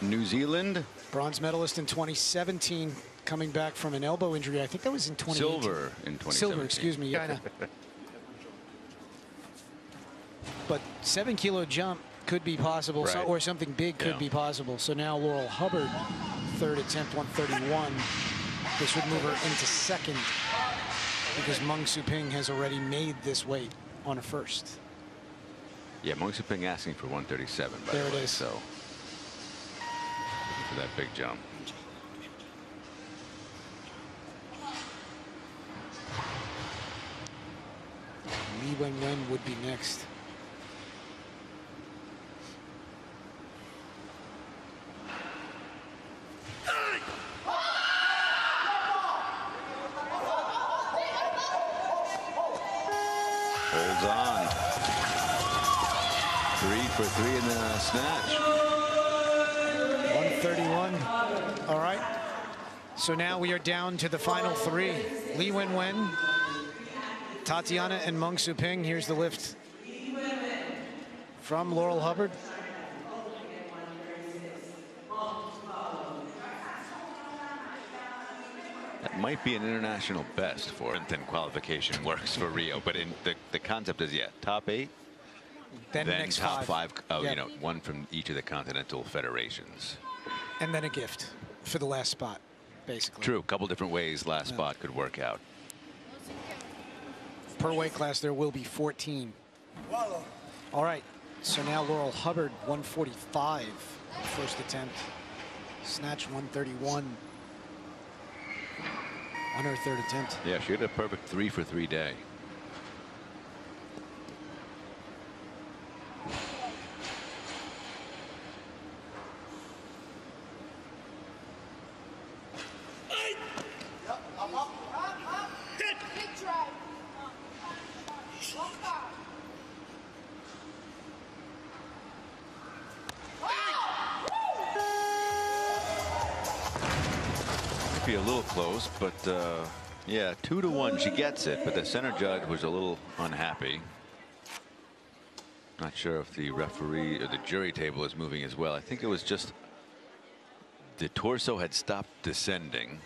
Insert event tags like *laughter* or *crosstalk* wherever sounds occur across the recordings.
New Zealand. Bronze medalist in 2017, coming back from an elbow injury. I think that was in 2018. Silver in 2017. Silver, excuse me. China. *laughs* but seven kilo jump could be possible, so, or something big could Yeah. be possible. So now Laurel Hubbard, third attempt, 131. This would move her into second because Meng Suping has already made this weight on a first. Yeah, Meng Suping asking for 137, by There the way, is. so looking for that big jump. Li Wenwen would be next. Holds on. Three for three in the snatch. All right. So now we are down to the final three. Li Wenwen, Tatiana, and Meng Suping. Here's the lift from Laurel Hubbard. That might be an international best for then qualification *laughs* works for Rio, but in the, the concept is yeah, top eight, Then, then next top five. five, oh, Yeah. you know, one from each of the continental federations. And then a gift for the last spot, basically. True, a couple different ways last Yeah. spot could work out. Per weight class, there will be 14. All right. So now Laurel Hubbard, 145, first attempt. Snatch 131 on her third attempt. Yeah, she had a perfect three for three day. A little close, but uh, yeah, two to one, she gets it. But the center judge was a little unhappy. Not sure if the referee or the jury table is moving as well. I think it was just the torso had stopped descending.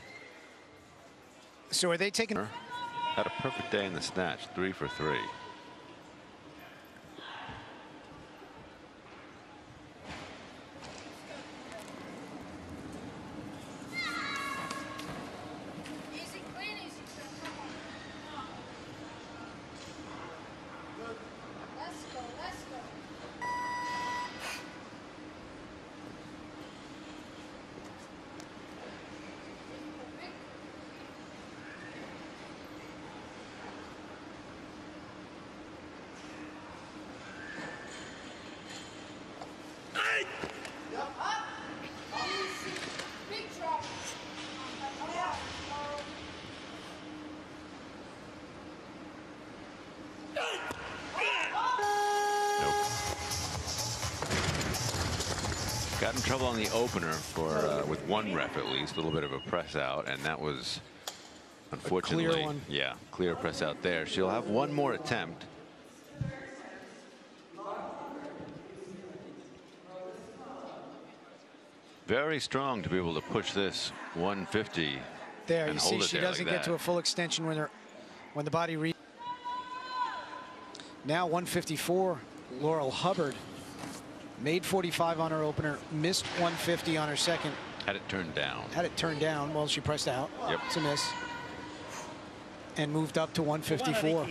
So are they taking? Had a perfect day in the snatch, three for three. Got in trouble on the opener for uh, with one ref at least, a little bit of a press out, and that was unfortunately, one. yeah, clear press out there. She'll have one more attempt. Very strong to be able to push this 150. There, you see, she doesn't like get to a full extension when, her, when the body re. Now 154, Laurel Hubbard made 45 on her opener, missed 150 on her second, Had it turned down. had it turned down. Well, she pressed out. Yep. It's a miss. And moved up to 154.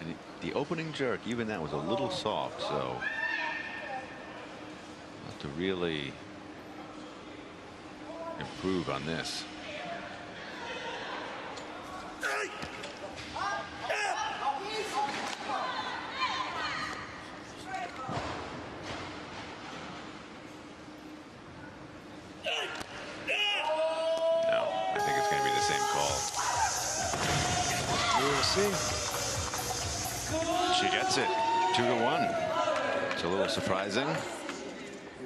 And the opening jerk, even that was a little soft, so have to really improve on this. No, I think it's going to be the same call. We will see. She gets it, two to one. It's a little surprising.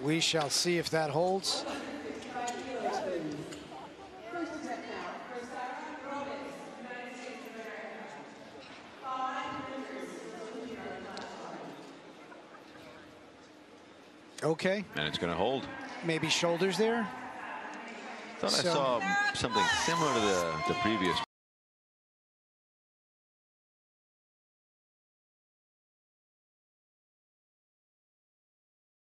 We shall see if that holds. Okay, and it's going to hold. maybe shoulders there. Thought I saw something similar to the, the previous